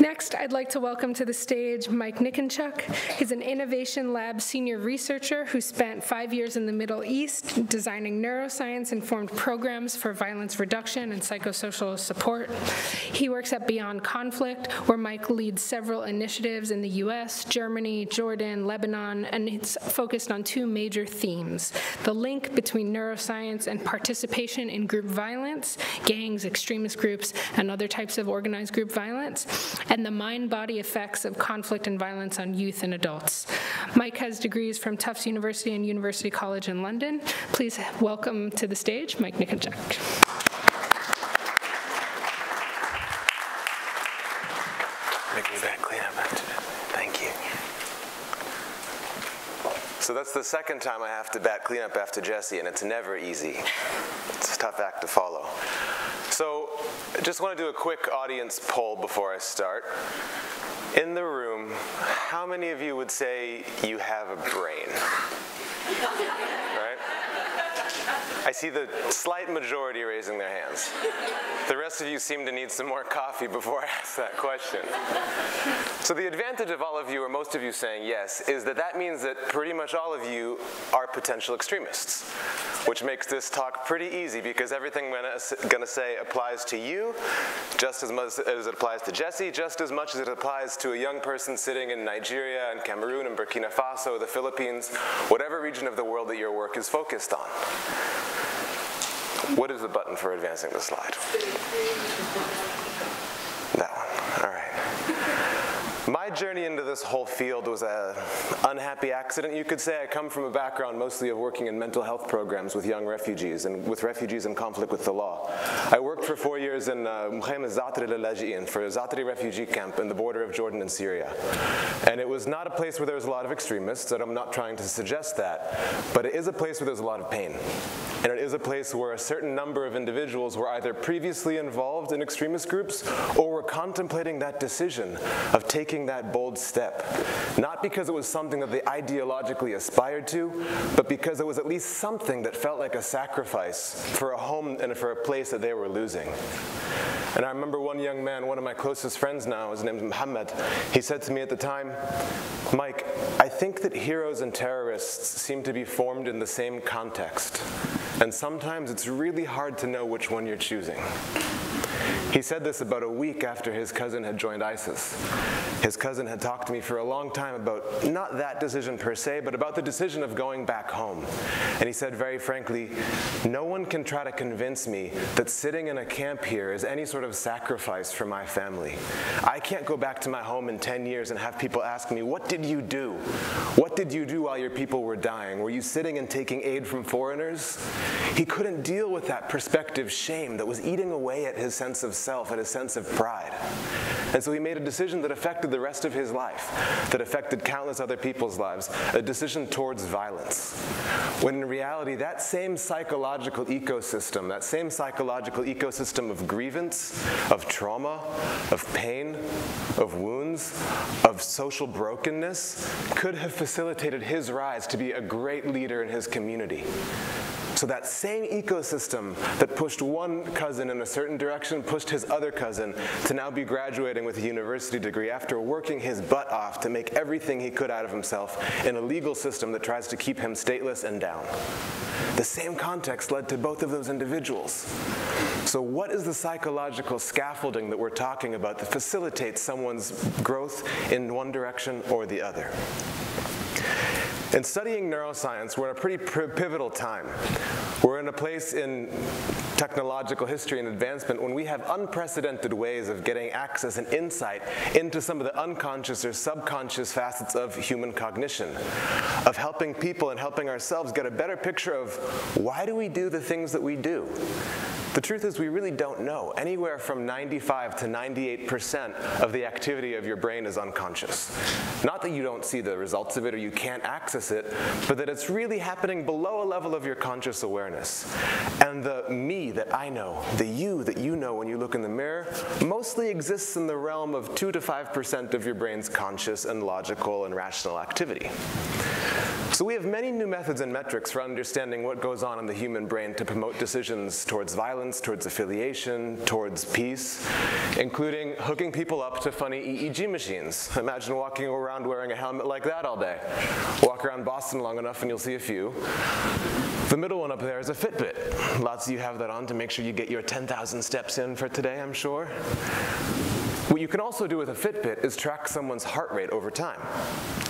Next, I'd like to welcome to the stage Mike Niconchuk. He's an Innovation Lab senior researcher who spent five years in the Middle East designing neuroscience-informed programs for violence reduction and psychosocial support. He works at Beyond Conflict, where Mike leads several initiatives in the US, Germany, Jordan, Lebanon, and it's focused on two major themes, the link between neuroscience and participation in group violence, gangs, extremist groups, and other types of organized group violence, and the mind-body effects of conflict and violence on youth and adults. Mike has degrees from Tufts University and University College in London. Please welcome to the stage Mike you. So that's the second time I have to bat cleanup after Jesse, and it's never easy. It's a tough act to follow. Just want to do a quick audience poll before I start. In the room, how many of you would say you have a brain? right? I see the slight majority raising their hands. The rest of you seem to need some more coffee before I ask that question. So the advantage of all of you, or most of you saying yes, is that that means that pretty much all of you are potential extremists, which makes this talk pretty easy because everything I'm going to say applies to you just as much as it applies to Jesse, just as much as it applies to a young person sitting in Nigeria and Cameroon and Burkina Faso, the Philippines, whatever region of the world that your work is focused on. What is the button for advancing the slide? That one, all right. My journey into this whole field was an unhappy accident, you could say. I come from a background mostly of working in mental health programs with young refugees and with refugees in conflict with the law. I worked for four years in uh, Zaatari al for a Zaatari refugee camp in the border of Jordan and Syria. And it was not a place where there was a lot of extremists, and I'm not trying to suggest that, but it is a place where there's a lot of pain. And it is a place where a certain number of individuals were either previously involved in extremist groups or were contemplating that decision of taking that bold step. Not because it was something that they ideologically aspired to, but because it was at least something that felt like a sacrifice for a home and for a place that they were losing. And I remember one young man, one of my closest friends now, his name is Muhammad, he said to me at the time, Mike, I think that heroes and terrorists seem to be formed in the same context. And sometimes it's really hard to know which one you're choosing. He said this about a week after his cousin had joined ISIS. His cousin had talked to me for a long time about not that decision per se, but about the decision of going back home. And he said very frankly, no one can try to convince me that sitting in a camp here is any sort of sacrifice for my family. I can't go back to my home in 10 years and have people ask me, what did you do? What did you do while your people were dying? Were you sitting and taking aid from foreigners? He couldn't deal with that perspective shame that was eating away at his sense of self, at his sense of pride. And so he made a decision that affected the rest of his life, that affected countless other people's lives, a decision towards violence. When in reality, that same psychological ecosystem, that same psychological ecosystem of grievance, of trauma, of pain, of wounds, of social brokenness, could have facilitated his rise to be a great leader in his community. So that same ecosystem that pushed one cousin in a certain direction pushed his other cousin to now be graduating with a university degree after working his butt off to make everything he could out of himself in a legal system that tries to keep him stateless and down. The same context led to both of those individuals. So what is the psychological scaffolding that we're talking about that facilitates someone's growth in one direction or the other? In studying neuroscience, we're in a pretty pivotal time. We're in a place in technological history and advancement when we have unprecedented ways of getting access and insight into some of the unconscious or subconscious facets of human cognition, of helping people and helping ourselves get a better picture of why do we do the things that we do? The truth is we really don't know. Anywhere from 95 to 98% of the activity of your brain is unconscious. Not that you don't see the results of it or you can't access it, but that it's really happening below a level of your conscious awareness. And the me that I know, the you that you know when you look in the mirror, mostly exists in the realm of 2 to 5% of your brain's conscious and logical and rational activity. So we have many new methods and metrics for understanding what goes on in the human brain to promote decisions towards violence, towards affiliation, towards peace, including hooking people up to funny EEG machines. Imagine walking around wearing a helmet like that all day. Walk around Boston long enough and you'll see a few. The middle one up there is a Fitbit. Lots of you have that on to make sure you get your 10,000 steps in for today, I'm sure. What you can also do with a Fitbit is track someone's heart rate over time.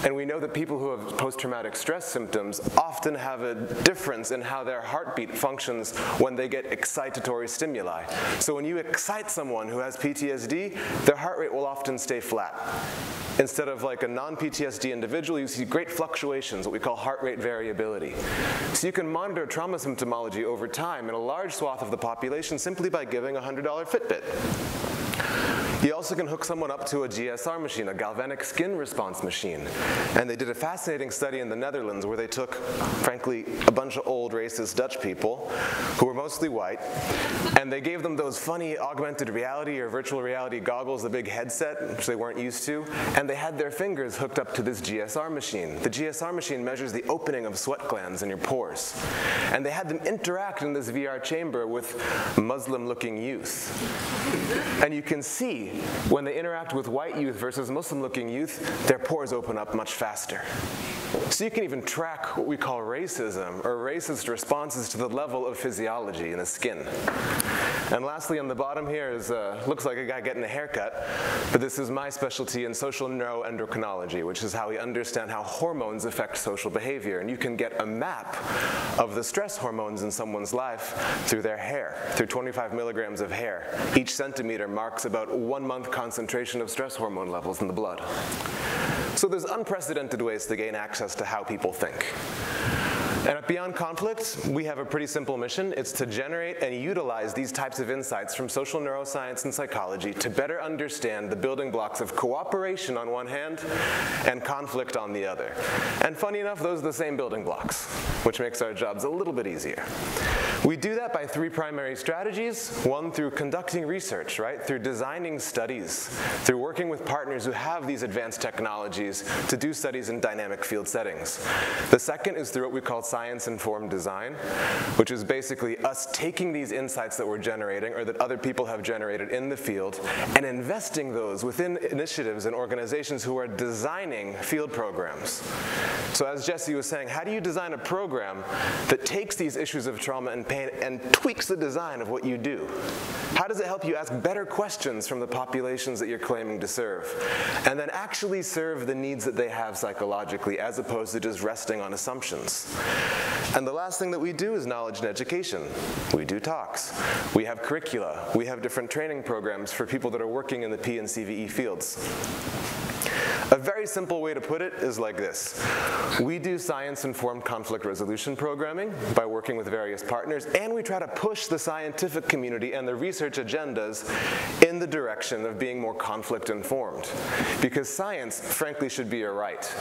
And we know that people who have post-traumatic stress symptoms often have a difference in how their heartbeat functions when they get excitatory stimuli. So when you excite someone who has PTSD, their heart rate will often stay flat. Instead of like a non-PTSD individual, you see great fluctuations, what we call heart rate variability. So you can monitor trauma symptomology over time in a large swath of the population simply by giving a $100 Fitbit. You also can hook someone up to a GSR machine, a galvanic skin response machine. And they did a fascinating study in the Netherlands where they took, frankly, a bunch of old racist Dutch people who were mostly white, and they gave them those funny augmented reality or virtual reality goggles, the big headset, which they weren't used to, and they had their fingers hooked up to this GSR machine. The GSR machine measures the opening of sweat glands in your pores. And they had them interact in this VR chamber with Muslim-looking youth. And you can see when they interact with white youth versus Muslim-looking youth, their pores open up much faster. So you can even track what we call racism, or racist responses to the level of physiology in the skin. And lastly, on the bottom here is, uh, looks like a guy getting a haircut, but this is my specialty in social neuroendocrinology, which is how we understand how hormones affect social behavior. And you can get a map of the stress hormones in someone's life through their hair, through 25 milligrams of hair. Each centimeter marks about one month concentration of stress hormone levels in the blood. So there's unprecedented ways to gain access to how people think. And at Beyond Conflict, we have a pretty simple mission. It's to generate and utilize these types of insights from social neuroscience and psychology to better understand the building blocks of cooperation on one hand and conflict on the other. And funny enough, those are the same building blocks, which makes our jobs a little bit easier. We do that by three primary strategies. One, through conducting research, right? Through designing studies, through working with partners who have these advanced technologies to do studies in dynamic field settings. The second is through what we call science-informed design, which is basically us taking these insights that we're generating or that other people have generated in the field and investing those within initiatives and organizations who are designing field programs. So as Jesse was saying, how do you design a program that takes these issues of trauma and pain and tweaks the design of what you do? How does it help you ask better questions from the populations that you're claiming to serve? And then actually serve the needs that they have psychologically as opposed to just resting on assumptions. And the last thing that we do is knowledge and education. We do talks. We have curricula. We have different training programs for people that are working in the P and CVE fields. A very simple way to put it is like this. We do science-informed conflict resolution programming by working with various partners, and we try to push the scientific community and the research agendas in the direction of being more conflict-informed. Because science, frankly, should be a right.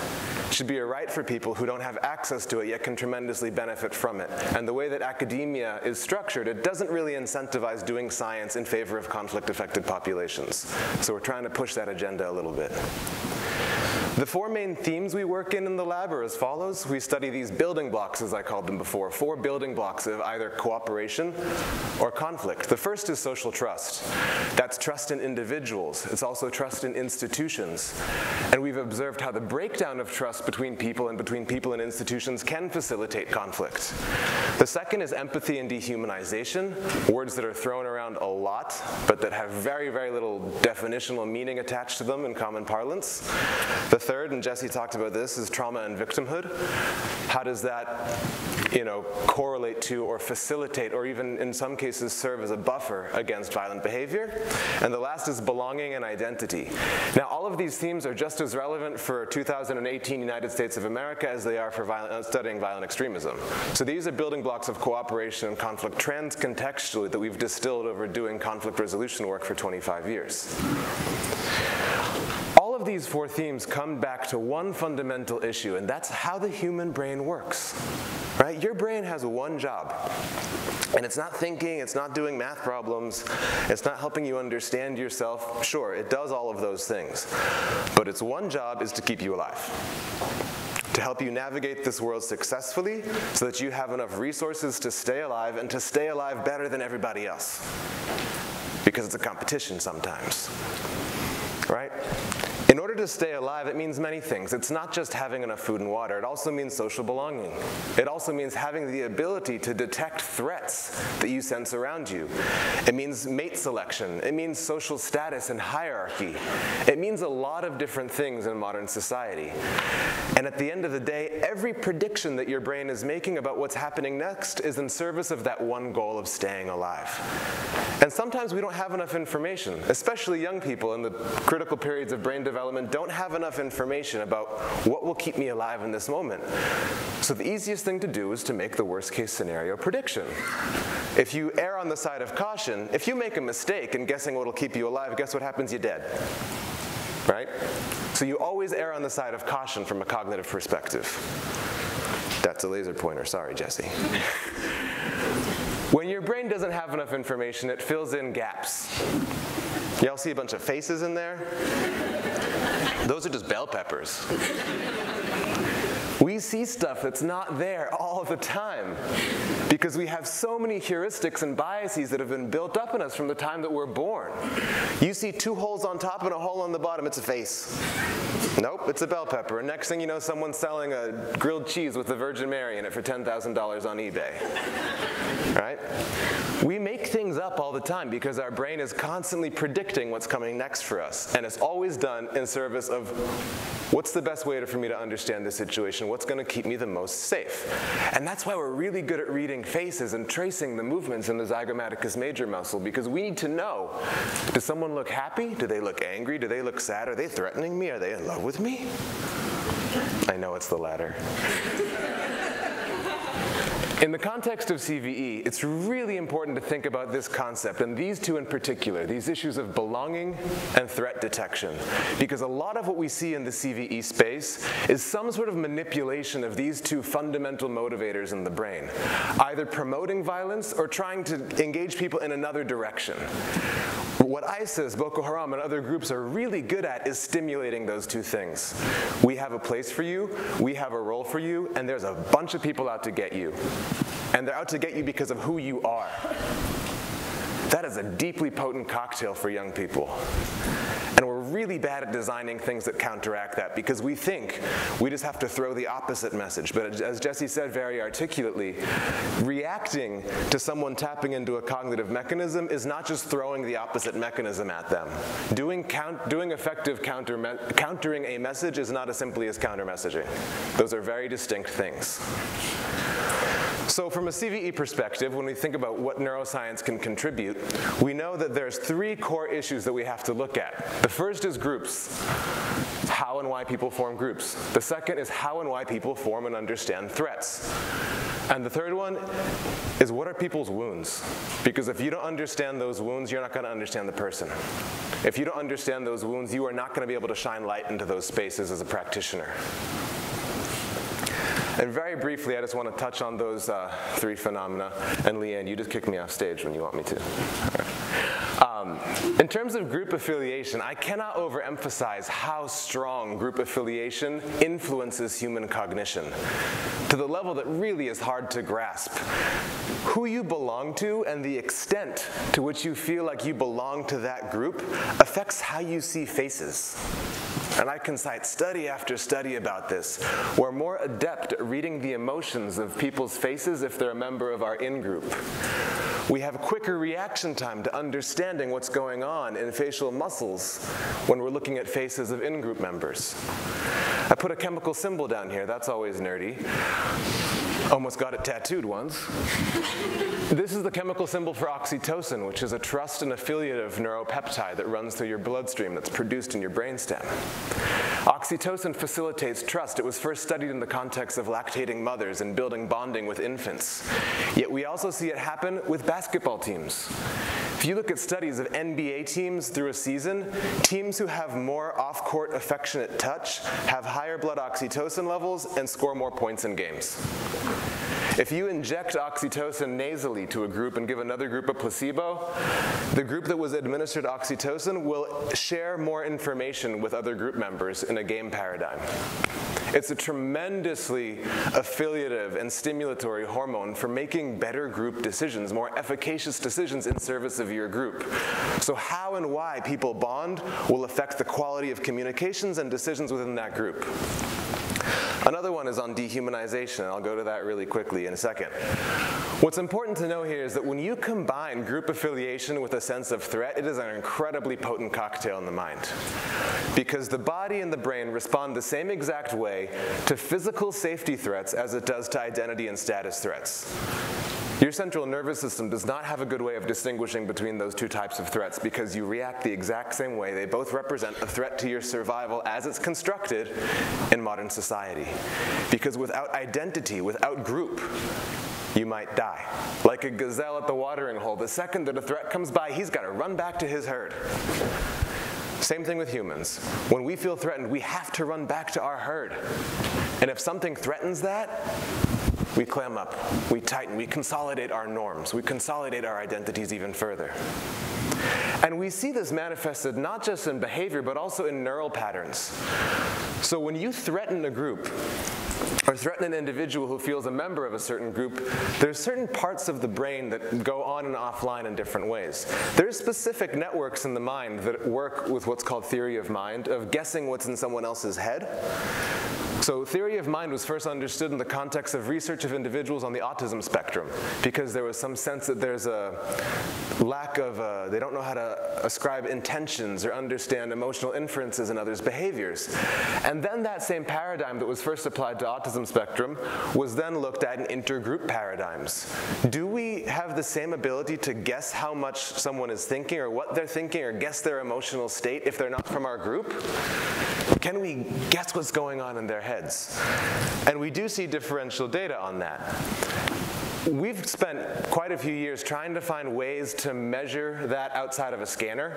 It should be a right for people who don't have access to it yet can tremendously benefit from it. And the way that academia is structured, it doesn't really incentivize doing science in favor of conflict-affected populations. So we're trying to push that agenda a little bit. The four main themes we work in in the lab are as follows. We study these building blocks, as I called them before, four building blocks of either cooperation or conflict. The first is social trust. That's trust in individuals. It's also trust in institutions. And we've observed how the breakdown of trust between people and between people and institutions can facilitate conflict. The second is empathy and dehumanization, words that are thrown around a lot, but that have very, very little definitional meaning attached to them in common parlance. The third, and Jesse talked about this, is trauma and victimhood. How does that, you know, correlate to or facilitate or even in some cases serve as a buffer against violent behavior? And the last is belonging and identity. Now, all of these themes are just as relevant for 2018 United States of America as they are for violent, uh, studying violent extremism. So these are building blocks of cooperation and conflict trends contextually that we've distilled over doing conflict resolution work for 25 years. All these four themes come back to one fundamental issue, and that's how the human brain works. Right? Your brain has one job. And it's not thinking, it's not doing math problems, it's not helping you understand yourself. Sure, it does all of those things. But its one job is to keep you alive. to help you navigate this world successfully so that you have enough resources to stay alive and to stay alive better than everybody else. Because it's a competition sometimes, right? In order to stay alive, it means many things. It's not just having enough food and water, it also means social belonging. It also means having the ability to detect threats that you sense around you. It means mate selection. It means social status and hierarchy. It means a lot of different things in modern society. And at the end of the day, every prediction that your brain is making about what's happening next is in service of that one goal of staying alive. And sometimes we don't have enough information, especially young people in the critical periods of brain development development don't have enough information about what will keep me alive in this moment. So the easiest thing to do is to make the worst case scenario prediction. If you err on the side of caution, if you make a mistake in guessing what will keep you alive, guess what happens? You're dead. Right? So you always err on the side of caution from a cognitive perspective. That's a laser pointer, sorry, Jesse. when your brain doesn't have enough information, it fills in gaps. Y'all see a bunch of faces in there? Those are just bell peppers. We see stuff that's not there all the time because we have so many heuristics and biases that have been built up in us from the time that we're born. You see two holes on top and a hole on the bottom, it's a face. Nope, it's a bell pepper. And next thing you know, someone's selling a grilled cheese with the Virgin Mary in it for $10,000 on eBay. Right? We make things up all the time because our brain is constantly predicting what's coming next for us. And it's always done in service of what's the best way for me to understand this situation? What's going to keep me the most safe? And that's why we're really good at reading faces and tracing the movements in the zygomaticus major muscle because we need to know, does someone look happy? Do they look angry? Do they look sad? Are they threatening me? Are they in love with me? I know it's the latter. In the context of CVE, it's really important to think about this concept, and these two in particular, these issues of belonging and threat detection. Because a lot of what we see in the CVE space is some sort of manipulation of these two fundamental motivators in the brain, either promoting violence or trying to engage people in another direction. What ISIS, Boko Haram, and other groups are really good at is stimulating those two things. We have a place for you, we have a role for you, and there's a bunch of people out to get you and they're out to get you because of who you are. That is a deeply potent cocktail for young people. And we're really bad at designing things that counteract that because we think we just have to throw the opposite message. But as Jesse said very articulately, reacting to someone tapping into a cognitive mechanism is not just throwing the opposite mechanism at them. Doing, count, doing effective counter countering a message is not as simply as counter messaging. Those are very distinct things. So from a CVE perspective, when we think about what neuroscience can contribute, we know that there's three core issues that we have to look at. The first is groups, how and why people form groups. The second is how and why people form and understand threats. And the third one is what are people's wounds? Because if you don't understand those wounds, you're not going to understand the person. If you don't understand those wounds, you are not going to be able to shine light into those spaces as a practitioner. And very briefly, I just want to touch on those uh, three phenomena. And Leanne, you just kick me off stage when you want me to. Um, in terms of group affiliation, I cannot overemphasize how strong group affiliation influences human cognition to the level that really is hard to grasp. Who you belong to and the extent to which you feel like you belong to that group affects how you see faces. And I can cite study after study about this. We're more adept at reading the emotions of people's faces if they're a member of our in-group. We have quicker reaction time to understanding what's going on in facial muscles when we're looking at faces of in-group members. I put a chemical symbol down here, that's always nerdy. Almost got it tattooed once. this is the chemical symbol for oxytocin, which is a trust and affiliative neuropeptide that runs through your bloodstream that's produced in your brainstem. Oxytocin facilitates trust. It was first studied in the context of lactating mothers and building bonding with infants. Yet we also see it happen with basketball teams. If you look at studies of NBA teams through a season, teams who have more off-court affectionate touch have higher blood oxytocin levels and score more points in games. If you inject oxytocin nasally to a group and give another group a placebo, the group that was administered oxytocin will share more information with other group members in a game paradigm. It's a tremendously affiliative and stimulatory hormone for making better group decisions, more efficacious decisions in service of your group. So how and why people bond will affect the quality of communications and decisions within that group. Another one is on dehumanization, I'll go to that really quickly in a second. What's important to know here is that when you combine group affiliation with a sense of threat, it is an incredibly potent cocktail in the mind. Because the body and the brain respond the same exact way to physical safety threats as it does to identity and status threats. Your central nervous system does not have a good way of distinguishing between those two types of threats because you react the exact same way. They both represent a threat to your survival as it's constructed in modern society. Because without identity, without group, you might die. Like a gazelle at the watering hole, the second that a threat comes by, he's got to run back to his herd. Same thing with humans. When we feel threatened, we have to run back to our herd. And if something threatens that, we clam up, we tighten, we consolidate our norms, we consolidate our identities even further. And we see this manifested not just in behavior, but also in neural patterns. So when you threaten a group, or threaten an individual who feels a member of a certain group, there's certain parts of the brain that go on and offline in different ways. There's specific networks in the mind that work with what's called theory of mind, of guessing what's in someone else's head. So theory of mind was first understood in the context of research of individuals on the autism spectrum because there was some sense that there's a lack of, uh, they don't know how to ascribe intentions or understand emotional inferences in others' behaviors. And then that same paradigm that was first applied to autism spectrum was then looked at in intergroup paradigms. Do we have the same ability to guess how much someone is thinking or what they're thinking or guess their emotional state if they're not from our group? Can we guess what's going on in their heads? And we do see differential data on that. We've spent quite a few years trying to find ways to measure that outside of a scanner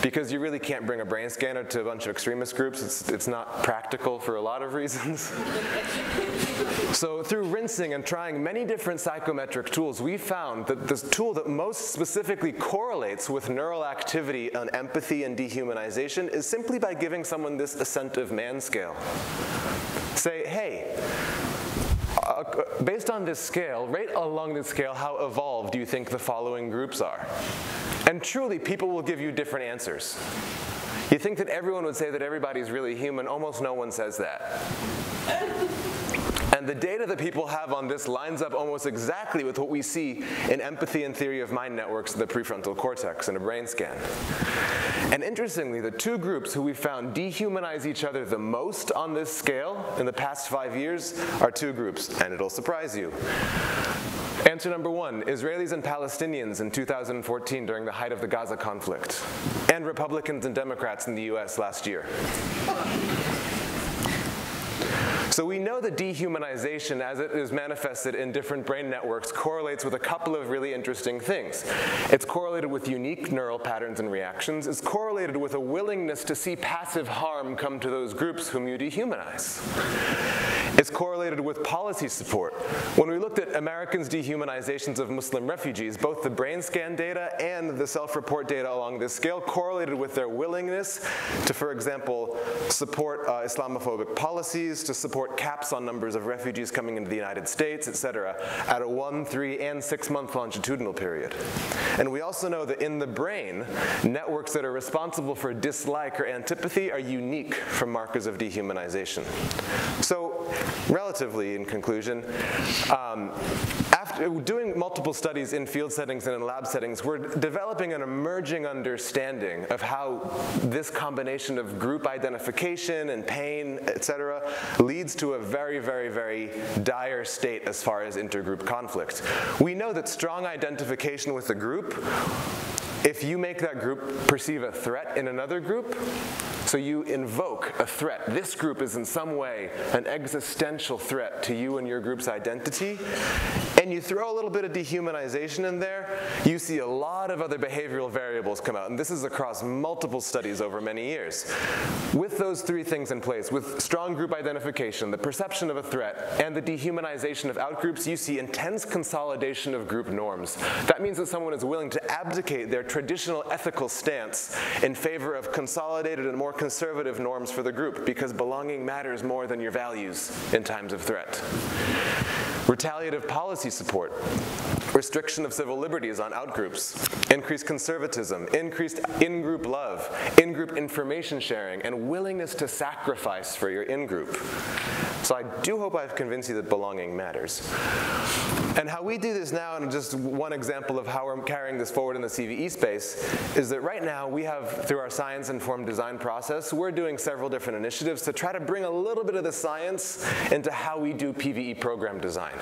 because you really can't bring a brain scanner to a bunch of extremist groups. It's, it's not practical for a lot of reasons. so through rinsing and trying many different psychometric tools, we found that the tool that most specifically correlates with neural activity on empathy and dehumanization is simply by giving someone this ascent of man scale. Say, hey, uh, based on this scale, rate along this scale how evolved do you think the following groups are? And truly, people will give you different answers. You think that everyone would say that everybody's really human, almost no one says that. And the data that people have on this lines up almost exactly with what we see in empathy and theory of mind networks in the prefrontal cortex in a brain scan. And interestingly, the two groups who we found dehumanize each other the most on this scale in the past five years are two groups, and it'll surprise you. Answer number one, Israelis and Palestinians in 2014 during the height of the Gaza conflict, and Republicans and Democrats in the US last year. So we know that dehumanization, as it is manifested in different brain networks, correlates with a couple of really interesting things. It's correlated with unique neural patterns and reactions. It's correlated with a willingness to see passive harm come to those groups whom you dehumanize. It's correlated with policy support. When we looked at Americans' dehumanizations of Muslim refugees, both the brain scan data and the self-report data along this scale correlated with their willingness to, for example, support uh, Islamophobic policies, to support support caps on numbers of refugees coming into the United States, et cetera, at a one, three, and six month longitudinal period. And we also know that in the brain, networks that are responsible for dislike or antipathy are unique from markers of dehumanization. So, relatively in conclusion, um, doing multiple studies in field settings and in lab settings, we're developing an emerging understanding of how this combination of group identification and pain, et cetera, leads to a very, very, very dire state as far as intergroup conflict. We know that strong identification with a group if you make that group perceive a threat in another group, so you invoke a threat, this group is in some way an existential threat to you and your group's identity, and you throw a little bit of dehumanization in there, you see a lot of other behavioral variables come out. And this is across multiple studies over many years. With those three things in place, with strong group identification, the perception of a threat, and the dehumanization of outgroups, you see intense consolidation of group norms. That means that someone is willing to abdicate their traditional ethical stance in favor of consolidated and more conservative norms for the group because belonging matters more than your values in times of threat. Retaliative policy support, restriction of civil liberties on outgroups, increased conservatism, increased in-group love, in-group information sharing, and willingness to sacrifice for your in-group. So I do hope I've convinced you that belonging matters. And how we do this now, and just one example of how we're carrying this forward in the CVE space, is that right now we have, through our science-informed design process, we're doing several different initiatives to try to bring a little bit of the science into how we do PVE program design.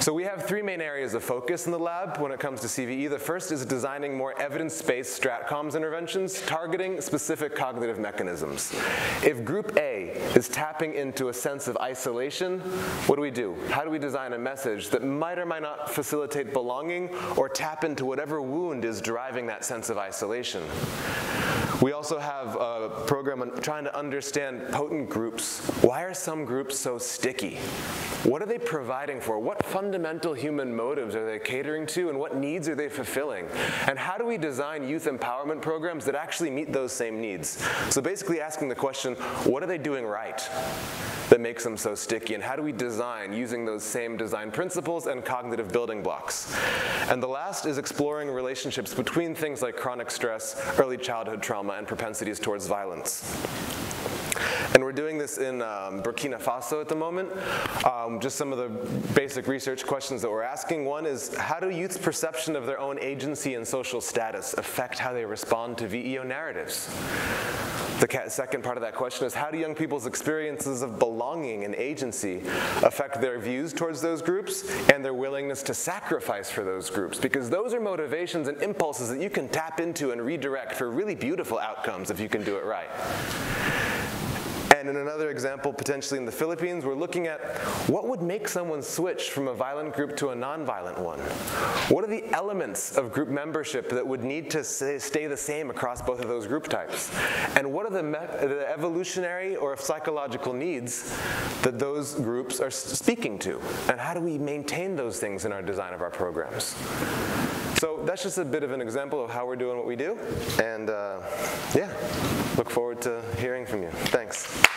So we have three main areas of focus in the lab when it comes to CVE. The first is designing more evidence-based stratcoms interventions targeting specific cognitive mechanisms. If group A is tapping into a sense of isolation, what do we do? How do we design a message that might or might not facilitate belonging or tap into whatever wound is driving that sense of isolation? We also have a program on trying to understand potent groups. Why are some groups so sticky? What are they providing for? What fundamental human motives are they catering to and what needs are they fulfilling? And how do we design youth empowerment programs that actually meet those same needs? So basically asking the question, what are they doing right that makes them so sticky? And how do we design using those same design principles and cognitive building blocks? And the last is exploring relationships between things like chronic stress, early childhood trauma, and propensities towards violence. And we're doing this in um, Burkina Faso at the moment. Um, just some of the basic research questions that we're asking. One is, how do youth's perception of their own agency and social status affect how they respond to VEO narratives? The second part of that question is, how do young people's experiences of belonging and agency affect their views towards those groups and their willingness to sacrifice for those groups? Because those are motivations and impulses that you can tap into and redirect for really beautiful outcomes if you can do it right. And in another example, potentially in the Philippines, we're looking at what would make someone switch from a violent group to a nonviolent one? What are the elements of group membership that would need to stay the same across both of those group types? And what are the, the evolutionary or psychological needs that those groups are speaking to? And how do we maintain those things in our design of our programs? So that's just a bit of an example of how we're doing what we do. And uh, yeah, look forward to hearing from you. Thanks.